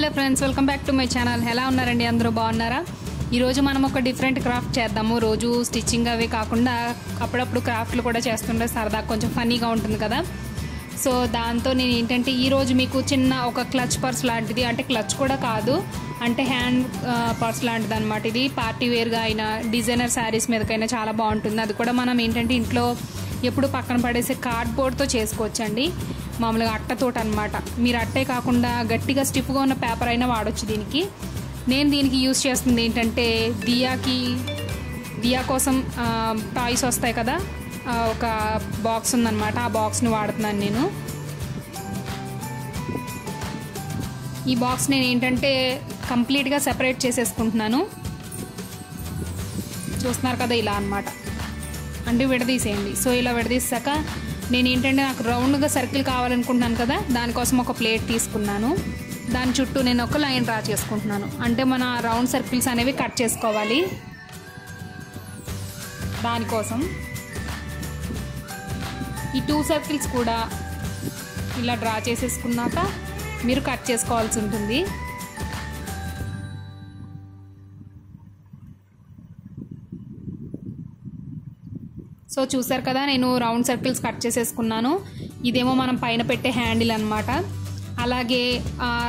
Hello friends welcome back to my channel. ఎలా ఉన్నారండి? అందరూ బాగున్నారా? ఈరోజు మనం ఒక డిఫరెంట్ క్రాఫ్ట్ చేద్దాము. రోజు స్టిచ్చింగ్ అవి కాకుండా అప్పుడప్పుడు క్రాఫ్ట్లు కూడా చేస్తుంటే సరదా కొంచెం ఫన్నీగా ఉంటుంది కదా. సో దాంతో నేను ఏంటంటే ఈరోజు మీకు చిన్న ఒక క్లచ్ పర్స్ లాంటిది అంటే క్లచ్ కూడా కాదు అంటే హ్యాండ్ పర్స్ లాంటిది అనమాట ఇది పార్టీ వేర్గా అయినా డిజైనర్ శారీస్ మీదకైనా చాలా బాగుంటుంది. అది కూడా మనం ఏంటంటే ఇంట్లో ఎప్పుడు పక్కన పడేసే కార్డ్బోర్డ్తో చేసుకోవచ్చండి. మామూలుగా అట్టతోటి అనమాట మీరు అట్టే కాకుండా గట్టిగా స్టిఫ్గా ఉన్న పేపర్ అయినా వాడొచ్చు దీనికి. నేను దీనికి యూజ్ చేస్తుంది ఏంటంటే దియాకి దియా కోసం టాయ్స్ వస్తాయి కదా ఒక బాక్స్ ఉందన్నమాట. ఆ బాక్స్ని వాడుతున్నాను నేను. ఈ బాక్స్ నేను ఏంటంటే కంప్లీట్గా సెపరేట్ చేసేసుకుంటున్నాను. చూస్తున్నారు కదా ఇలా అన్నమాట. అంటే విడదీసేయండి. సో ఇలా విడదీసాక నేను ఏంటంటే నాకు రౌండ్గా సర్కిల్ కావాలనుకుంటున్నాను కదా దానికోసం ఒక ప్లేట్ తీసుకున్నాను. దాని చుట్టూ నేను ఒక లైన్ డ్రా చేసుకుంటున్నాను. అంటే మన రౌండ్ సర్కిల్స్ అనేవి కట్ చేసుకోవాలి. దానికోసం ఈ టూ సర్కిల్స్ కూడా ఇలా డ్రా చేసేసుకున్నాక మీరు కట్ చేసుకోవాల్సి ఉంటుంది. సో చూసారు కదా నేను రౌండ్ సర్కిల్స్ కట్ చేసేసుకున్నాను. ఇదేమో మనం పైన పెట్టే హ్యాండిల్ అనమాట అలాగే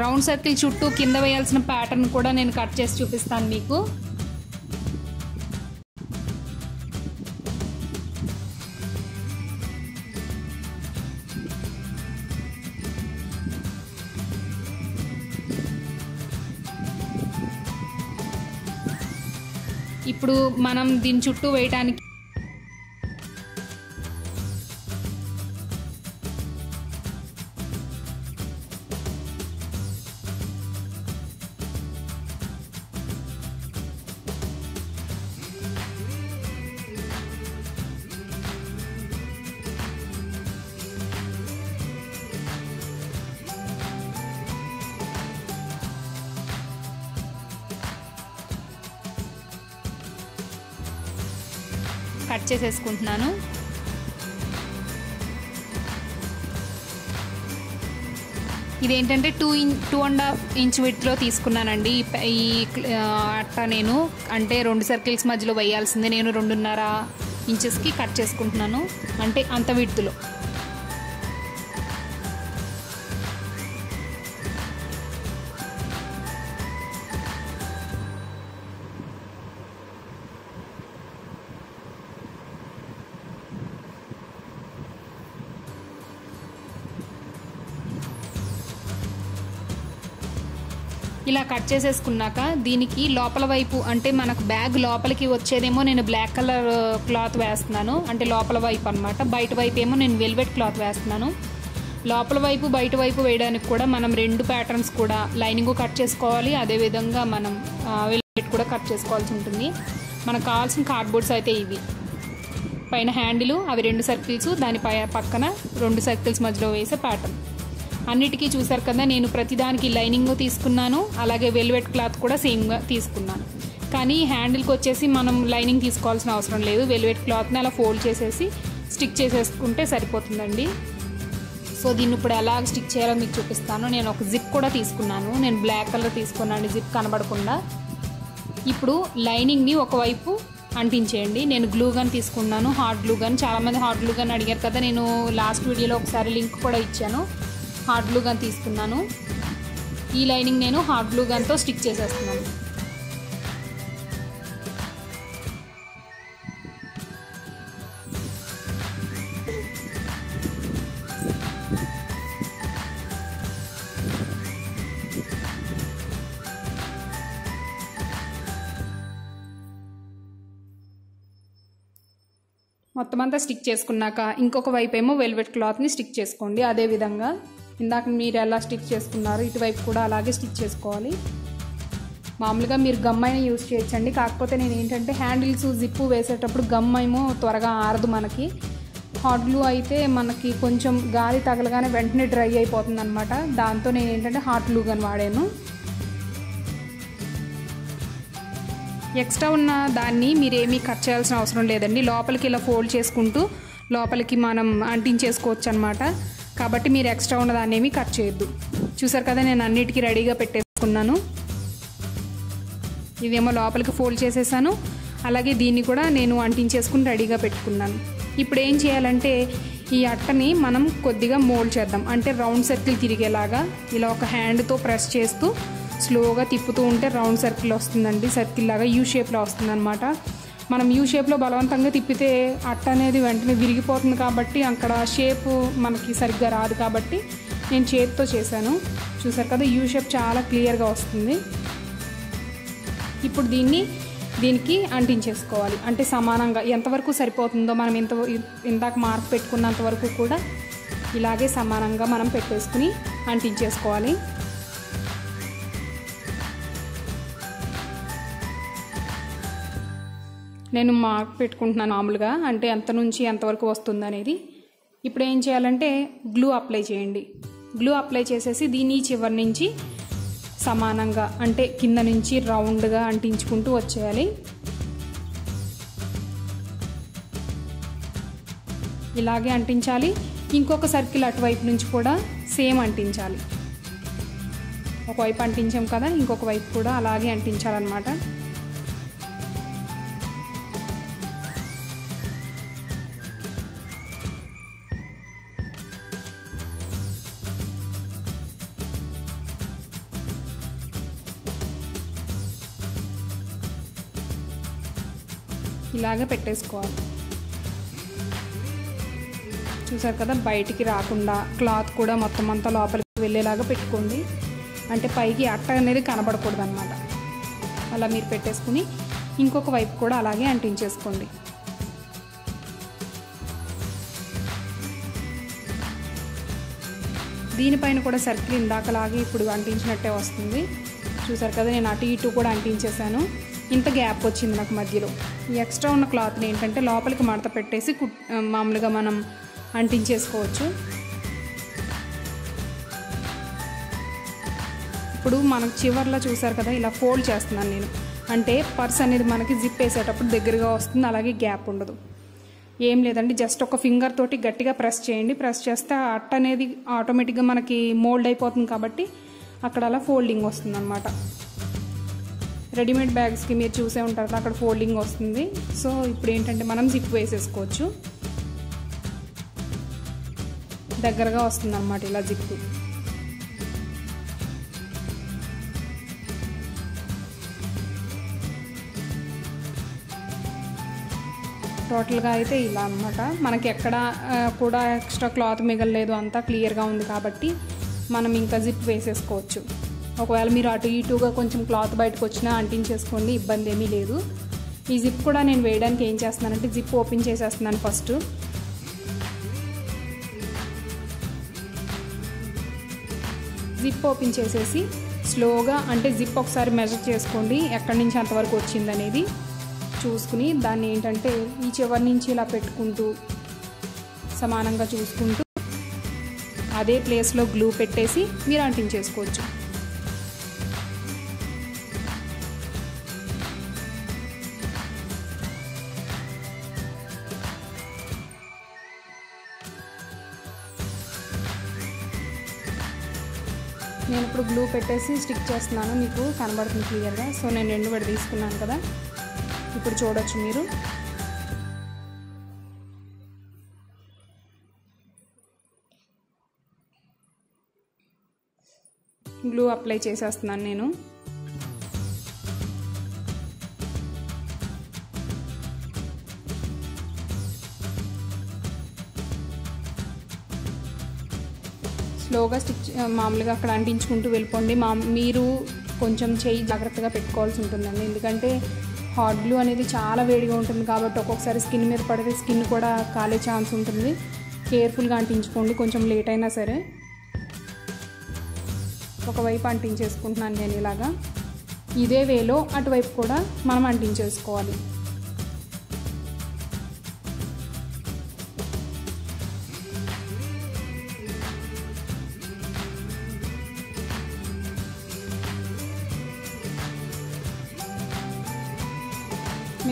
రౌండ్ సర్కిల్ చుట్టూ కింద వేయాల్సిన ప్యాటర్న్ కూడా నేను కట్ చేసి చూపిస్తాను మీకు. ఇప్పుడు మనం దీని చుట్టూ వేయటానికి కట్ చేసేసుకుంటున్నాను. ఇదేంటంటే two in two and half inch విడ్త్లో తీసుకున్నానండి. ఈ ఈ అట్ట నేను. అంటే రెండు సర్కిల్స్ మధ్యలో వేయాల్సిందే. నేను రెండున్నర ఇంచెస్కి కట్ చేసుకుంటున్నాను. అంటే అంత విడ్త్లో. ఇలా కట్ చేసేసుకున్నాక దీనికి లోపల వైపు అంటే మనకు బ్యాగ్ లోపలికి వచ్చేదేమో నేను బ్లాక్ కలర్ క్లాత్ వేస్తున్నాను. అంటే లోపల వైపు అనమాట బయట వైపు ఏమో నేను వెల్వెట్ క్లాత్ వేస్తున్నాను. లోపల వైపు బయట వైపు వేయడానికి కూడా మనం రెండు ప్యాటర్న్స్ కూడా లైనింగ్ కట్ చేసుకోవాలి. అదేవిధంగా మనం వెల్వెట్ కూడా కట్ చేసుకోవాల్సి ఉంటుంది. మనకు కావాల్సిన కార్డ్బోర్డ్స్ అయితే ఇవి. పైన హ్యాండిల్ అవి రెండు సర్కిల్స్ దాని పై పక్కన రెండు సర్కిల్స్ మధ్యలో వేసే ప్యాటర్న్ అన్నిటికీ చూసారు కదా నేను ప్రతిదానికి లైనింగ్ తీసుకున్నాను అలాగే వెల్వెట్ క్లాత్ కూడా సేమ్గా తీసుకున్నాను. కానీ హ్యాండిల్కి వచ్చేసి మనం లైనింగ్ తీసుకోవాల్సిన అవసరం లేదు వెల్వెట్ క్లాత్ని అలా ఫోల్డ్ చేసేసి స్టిక్ చేసేసుకుంటే సరిపోతుందండి. సో దీన్ని ఇప్పుడు ఎలా స్టిక్ చేయాలో మీకు చూపిస్తాను. నేను ఒక జిప్ కూడా తీసుకున్నాను నేను బ్లాక్ కలర్ తీసుకున్నాను జిప్ కనబడకుండా. ఇప్పుడు లైనింగ్ని ఒకవైపు అంటించేయండి. నేను గ్లూ గన్ తీసుకున్నాను హాట్ గ్లూ గన్. చాలామంది హాట్ గ్లూ గన్ అడిగారు కదా నేను లాస్ట్ వీడియోలో ఒకసారి లింక్ కూడా ఇచ్చాను. హార్డ్ గ్లూ గన్ తీసుకున్నాను. ఈ లైనింగ్ నేను హార్డ్ గ్లూ గన్తో స్టిక్ చేసేస్తున్నాను. మొత్తం అంతా స్టిక్ చేసుకున్నాక ఇంకొక వైపు ఏమో వెల్వెట్ క్లాత్ని స్టిక్ చేసుకోండి. అదే విధంగా ఇందాక మీరు ఎలా స్టిక్ చేసుకున్నారు ఇటువైపు కూడా అలాగే స్టిక్ చేసుకోవాలి. మామూలుగా మీరు గమ్ అయినా యూస్ చేయొచ్చండి. కాకపోతే నేను ఏంటంటే హ్యాండిల్స్ జిప్పు వేసేటప్పుడు గమ్ ఏమో త్వరగా ఆరదు మనకి. హాట్ గ్లూ అయితే మనకి కొంచెం గాలి తగలగానే వెంటనే డ్రై అయిపోతుంది అనమాట దాంతో నేను ఏంటంటే హాట్ గ్లూ గన్ వాడాను. ఎక్స్ట్రా ఉన్న దాన్ని మీరేమీ కట్ చేయాల్సిన అవసరం లేదండి. లోపలికి ఇలా ఫోల్డ్ చేసుకుంటూ లోపలికి మనం అంటించేసుకోవచ్చు అనమాట కాబట్టి మీరు ఎక్స్ట్రా ఉన్న దాన్ని ఏమీ కట్ చేయొద్దు. చూసారు కదా నేను అన్నిటికీ రెడీగా పెట్టేసుకున్నాను. ఇదేమో లోపలికి ఫోల్డ్ చేసేసాను. అలాగే దీన్ని కూడా నేను అంటించేసుకుని రెడీగా పెట్టుకున్నాను. ఇప్పుడు ఏం చేయాలంటే ఈ అట్టని మనం కొద్దిగా మోల్డ్ చేద్దాం. అంటే రౌండ్ సర్కిల్ తిరిగేలాగా ఇలా ఒక హ్యాండ్తో ప్రెస్ చేస్తూ స్లోగా తిప్పుతూ ఉంటే రౌండ్ సర్కిల్ వస్తుందండి. సర్కిల్ లాగా యూ షేప్లో వస్తుందన్నమాట. మనం యూ షేప్లో బలవంతంగా తిప్పితే అట్ట అనేది వెంటనే విరిగిపోతుంది కాబట్టి అక్కడ షేప్ మనకి సరిగ్గా రాదు కాబట్టి నేను చేతితో చేశాను. చూసారు కదా యూ షేప్ చాలా క్లియర్గా వస్తుంది. ఇప్పుడు దీన్ని దీనికి అంటించేసుకోవాలి. అంటే సమానంగా ఎంతవరకు సరిపోతుందో మనం ఇంత ఇందాక మార్క్ పెట్టుకున్నంత వరకు కూడా ఇలాగే సమానంగా మనం పెట్టేసుకుని అంటించేసుకోవాలి. నేను మార్క్ పెట్టుకుంటున్నాను మామూలుగా అంటే ఎంత నుంచి ఎంతవరకు వస్తుంది అనేది ఇప్పుడు ఏం చేయాలంటే గ్లూ అప్లై చేయండి. గ్లూ అప్లై చేసేసి దీన్ని చివరి నుంచి సమానంగా అంటే కింద నుంచి రౌండ్గా అంటించుకుంటూ వచ్చేయాలి. ఇలాగే అంటించాలి. ఇంకొక సర్కిల్ అటువైపు నుంచి కూడా సేమ్ అంటించాలి. ఒకవైపు అంటించాం కదా ఇంకొక వైపు కూడా అలాగే అంటించాలన్నమాట. ఇలాగ పెట్టేసుకోవాలి. చూసారు కదా బయటికి రాకుండా క్లాత్ కూడా మొత్తం అంతా లోపలికి వెళ్ళేలాగా పెట్టుకోండి. అంటే పైకి అట్ట అనేది కనబడకూడదు అనమాట అలా మీరు పెట్టేసుకుని ఇంకొక వైపు కూడా అలాగే అంటించేసుకోండి. దీనిపైన కూడా సర్కిల్ ఇందాకలాగే ఇప్పుడు అంటించినట్టే వస్తుంది. చూసారు కదా నేను అటు ఇటు కూడా అంటించేశాను. ఇంత గ్యాప్ వచ్చింది నాకు మధ్యలో. ఈ ఎక్స్ట్రా ఉన్న క్లాత్ని ఏంటంటే లోపలికి మడత పెట్టేసి కుట్ మామూలుగా మనం అంటించేసుకోవచ్చు. ఇప్పుడు మనకు చివర్లో చూసారు కదా ఇలా ఫోల్డ్ చేస్తున్నాను నేను. అంటే పర్స్ అనేది మనకి జిప్ వేసేటప్పుడు దగ్గరగా వస్తుంది అలాగే గ్యాప్ ఉండదు. ఏం లేదండి జస్ట్ ఒక ఫింగర్ తోటి గట్టిగా ప్రెస్ చేయండి. ప్రెస్ చేస్తే ఆ అట్ట అనేది ఆటోమేటిక్గా మనకి మోల్డ్ అయిపోతుంది కాబట్టి అక్కడ అలా ఫోల్డింగ్ వస్తుంది అనమాట రెడీమేడ్ బ్యాగ్స్కి మీరు చూసే ఉంటారు అక్కడ ఫోల్డింగ్ వస్తుంది. సో ఇప్పుడు ఏంటంటే మనం జిప్ వేసేసుకోవచ్చు. దగ్గరగా వస్తుంది అనమాట ఇలా జిప్ టోటల్గా అయితే ఇలా అనమాట మనకి ఎక్కడ కూడా ఎక్స్ట్రా క్లాత్ మిగలలేదు అంతా క్లియర్గా ఉంది కాబట్టి మనం ఇంకా జిప్ వేసేసుకోవచ్చు. ఒకవేళ మీరు అటు ఇటుగా కొంచెం క్లాత్ బయటకు వచ్చినా అంటించేసుకోండి ఇబ్బంది ఏమీ లేదు. ఈ జిప్ కూడా నేను వేయడానికి ఏం చేస్తున్నానంటే జిప్ ఓపెన్ చేసేస్తున్నాను ఫస్ట్. జిప్ ఓపెన్ చేసేసి స్లోగా అంటే జిప్ ఒకసారి మెజర్ చేసుకోండి ఎక్కడి నుంచి అంతవరకు వచ్చింది అనేది చూసుకుని దాన్ని ఏంటంటే ఈ చివరి నుంచి ఇలా పెట్టుకుంటూ సమానంగా చూసుకుంటూ అదే ప్లేస్లో గ్లూ పెట్టేసి మీరు అంటించేసుకోవచ్చు. నేను ఇప్పుడు గ్లూ పెట్టేసి స్టిక్ చేస్తున్నాను. మీకు కనబడుతుంది క్లియర్గా సో నేను రెండు పడి తీసుకున్నాను కదా. ఇప్పుడు చూడొచ్చు మీరు. గ్లూ అప్లై చేసేస్తున్నాను నేను. స్లోగా స్టిచ్ మామూలుగా అక్కడ అంటించుకుంటూ వెళ్ళిపోండి. మా మీరు కొంచెం చేయి జాగ్రత్తగా పెట్టుకోవాల్సి ఉంటుందండి. ఎందుకంటే హాట్ గ్లూ అనేది చాలా వేడిగా ఉంటుంది కాబట్టి ఒక్కొక్కసారి స్కిన్ మీద పడితే స్కిన్ కూడా కాలే ఛాన్స్ ఉంటుంది. కేర్ఫుల్గా అంటించుకోండి కొంచెం లేట్ అయినా సరే. ఒకవైపు అంటించేసుకుంటున్నాను నేను ఇలాగా. ఇదే వేలో అటువైపు కూడా మనం అంటించేసుకోవాలి.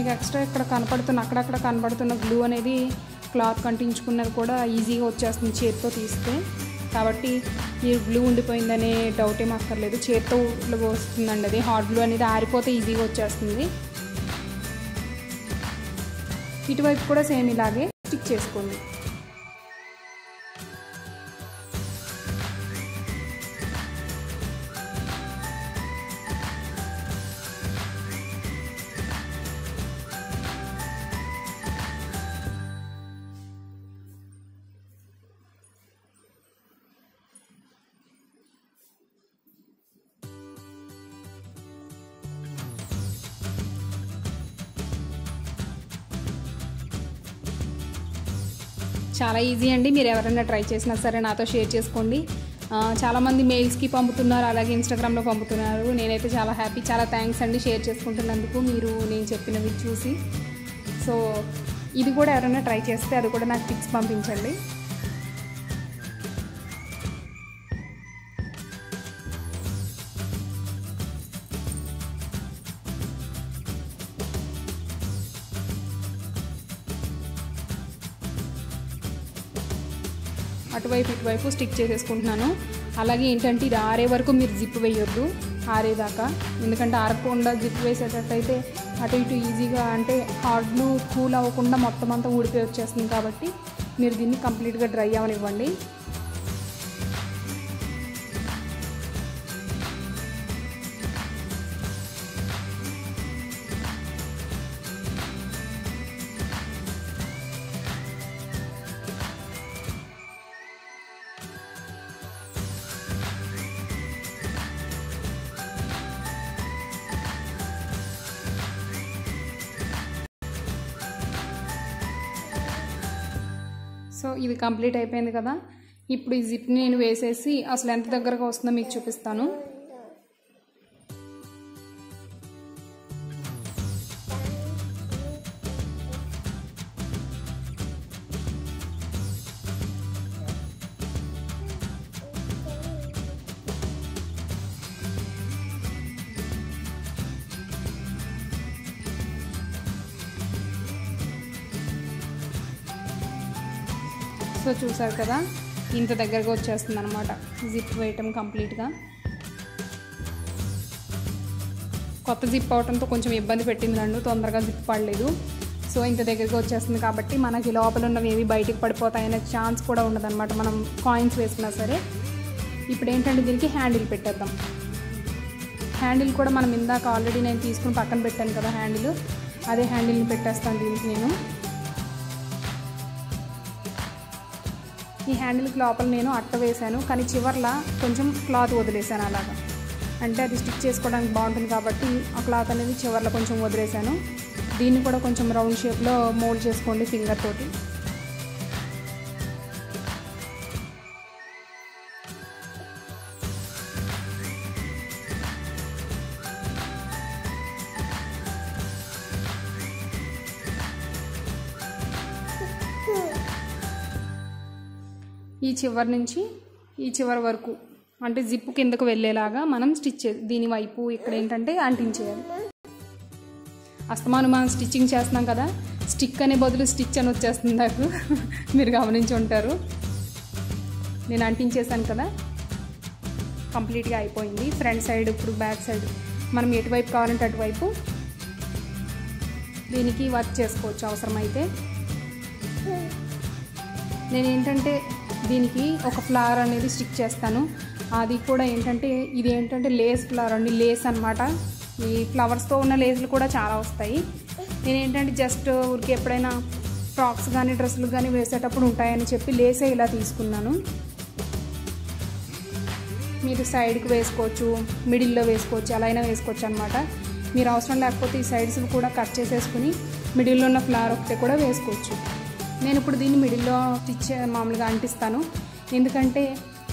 మీకు ఎక్స్ట్రా ఇక్కడ కనపడుతున్న అక్కడక్కడ కనపడుతున్న గ్లూ అనేది క్లాత్ కంటించుకున్నది కూడా ఈజీగా వచ్చేస్తుంది చేతితో తీస్తే. కాబట్టి ఈ గ్లూ ఉండిపోయిందనే డౌట్ ఏం అక్కర్లేదు. చేత్తో వస్తుందండి అది. హాట్ గ్లూ అనేది ఆరిపోతే ఈజీగా వచ్చేస్తుంది. ఇటువైపు కూడా సేమ్ ఇలాగే స్టిక్ చేసుకోండి. చాలా ఈజీ అండి. మీరు ఎవరైనా ట్రై చేసినా సరే నాతో షేర్ చేసుకోండి. చాలామంది మెయిల్స్కి పంపుతున్నారు అలాగే ఇన్స్టాగ్రామ్లో పంపుతున్నారు. నేనైతే చాలా హ్యాపీ చాలా థ్యాంక్స్ అండి షేర్ చేసుకుంటున్నందుకు. మీరు నేను చెప్పినవి చూసి. సో ఇది కూడా ఎవరైనా ట్రై చేస్తే అది కూడా నాకు పిక్స్ పంపించండి. అటువైపు ఇటువైపు స్టిక్ చేసేసుకుంటున్నాను. అలాగే ఏంటంటే ఇది ఆరే వరకు మీరు జిప్ వేయొద్దు ఆరేదాకా. ఎందుకంటే ఆరకుండా జిప్ వేసేటట్టయితే అటు ఇటు ఈజీగా అంటే హార్డ్లు కూల్ అవ్వకుండా మొత్తం అంతా ఊడిపోయి వచ్చేస్తుంది కాబట్టి మీరు దీన్ని కంప్లీట్గా డ్రై అవనివ్వండి. సో ఇది కంప్లీట్ అయిపోయింది కదా. ఇప్పుడు ఈ జిప్ని నేను వేసేసి అసలు ఎంత దగ్గరగా వస్తుందో మీకు చూపిస్తాను. సో చూసారు కదా? ఇంత దగ్గరగా వచ్చేస్తుంది అనమాట జిప్ వేయటం కంప్లీట్గా కొత్త జిప్ అవటంతో కొంచెం ఇబ్బంది పెట్టింది నన్ను. తొందరగా జిప్ పడలేదు. సో ఇంత దగ్గరగా వచ్చేస్తుంది కాబట్టి మనకి లోపల ఉన్నవి ఏవి బయటికి పడిపోతాయనే ఛాన్స్ కూడా ఉండదన్నమాట. మనం కాయిన్స్ వేసినా సరే. ఇప్పుడు ఏంటంటే దీనికి హ్యాండిల్ పెట్టేద్దాం. హ్యాండిల్ కూడా మనం ఇందాక ఆల్రెడీ నేను తీసుకుని పక్కన పెట్టాను కదా హ్యాండిల్ అదే హ్యాండిల్ని పెట్టేస్తాను దీనికి నేను. ఈ హ్యాండిల్కి లోపల నేను అట్ట వేశాను. కానీ చివర్ల కొంచెం క్లాత్ వదిలేశాను అలాగా. అంటే అది స్టిక్ చేసుకోవడానికి బాగుంటుంది కాబట్టి ఆ క్లాత్ అనేది చివర్లో కొంచెం వదిలేశాను. దీన్ని కూడా కొంచెం రౌండ్ షేప్లో మోల్డ్ చేసుకోండి ఫింగర్ తోటి. ఈ చివరి నుంచి ఈ చివరి వరకు అంటే జిప్పు కిందకు వెళ్ళేలాగా మనం స్టిచ్ చే దీని వైపు ఇక్కడ ఏంటంటే అంటించేయాలి. అస్తమానం మనం స్టిచ్చింగ్ చేస్తున్నాం కదా స్టిక్ అనే బదులు స్టిచ్ అని వచ్చేస్తుంది నాకు. మీరు గమనించి ఉంటారు. నేను అంటించేసాను కదా. కంప్లీట్గా అయిపోయింది. ఫ్రంట్ సైడ్ ఇప్పుడు బ్యాక్ సైడ్. మనం ఎటువైపు కావాలంటే అటువైపు దీనికి వర్క్ చేసుకోవచ్చు అవసరమైతే. నేను ఏంటంటే దీనికి ఒక ఫ్లవర్ అనేది స్టిక్ చేస్తాను. అది కూడా ఏంటంటే ఇది ఏంటంటే లేస్ ఫ్లవర్ అండి. లేస్ అనమాట ఈ ఫ్లవర్స్తో ఉన్న లేస్లు కూడా చాలా వస్తాయి. నేను ఏంటంటే జస్ట్ ఊరికి ఎప్పుడైనా ఫ్రాక్స్ కానీ డ్రెస్సులు కానీ వేసేటప్పుడు ఉంటాయని చెప్పి లేసే ఇలా తీసుకున్నాను. మీరు సైడ్కి వేసుకోవచ్చు మిడిల్లో వేసుకోవచ్చు అలా అయినా వేసుకోవచ్చు అనమాట మీరు అవసరం లేకపోతే ఈ సైడ్స్ కూడా కట్ చేసేసుకుని మిడిల్లో ఉన్న ఫ్లవర్ ఒకటి కూడా వేసుకోవచ్చు. నేను ఇప్పుడు దీన్ని మిడిల్లో స్టిచ్ మామూలుగా అంటిస్తాను. ఎందుకంటే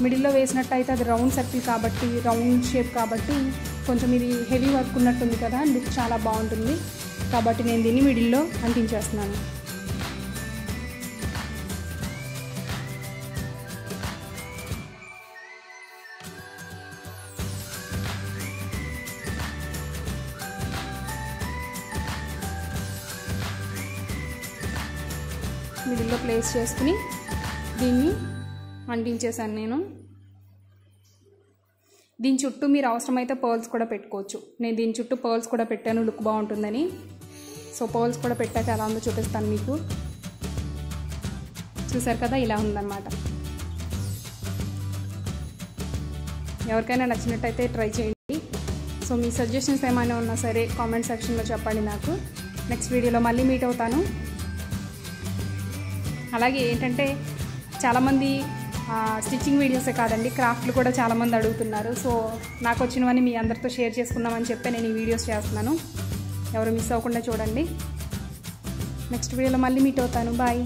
మిడిల్లో వేసినట్టయితే అది రౌండ్ సర్కిల్ కాబట్టి రౌండ్ షేప్ కాబట్టి కొంచెం ఇది హెవీ వర్క్ ఉన్నట్టుంది కదా లుక్ చాలా బాగుంటుంది. కాబట్టి నేను దీన్ని మిడిల్లో అంటించేస్తున్నాను. మిడిల్లో ప్లేస్ చేసుకుని దీన్ని అంటించేసాను నేను. దీని చుట్టూ మీరు అవసరమైతే పర్ల్స్ కూడా పెట్టుకోవచ్చు. నేను దీని చుట్టూ పర్ల్స్ కూడా పెట్టాను లుక్ బాగుంటుందని. సో పర్ల్స్ కూడా పెట్టాక ఎలా ఉందో చూపిస్తాను మీకు. చూసారు కదా ఇలా ఉందన్నమాట. ఎవరికైనా నచ్చినట్టయితే ట్రై చేయండి. సో మీ సజెషన్స్ ఏమైనా ఉన్నా సరే కామెంట్ సెక్షన్లో చెప్పండి నాకు. నెక్స్ట్ వీడియోలో మళ్ళీ మీట్ అవుతాను. అలాగే ఏంటంటే చాలామంది స్టిచ్చింగ్ వీడియోసే కాదండి క్రాఫ్ట్లు కూడా చాలామంది అడుగుతున్నారు. సో నాకు వచ్చినవన్నీ మీ అందరితో షేర్ చేసుకుందామని చెప్పి నేను ఈ వీడియోస్ చేస్తున్నాను. ఎవరు మిస్ అవ్వకుండా చూడండి. నెక్స్ట్ వీడియోలో మళ్ళీ మీట్ అవుతాను. బాయ్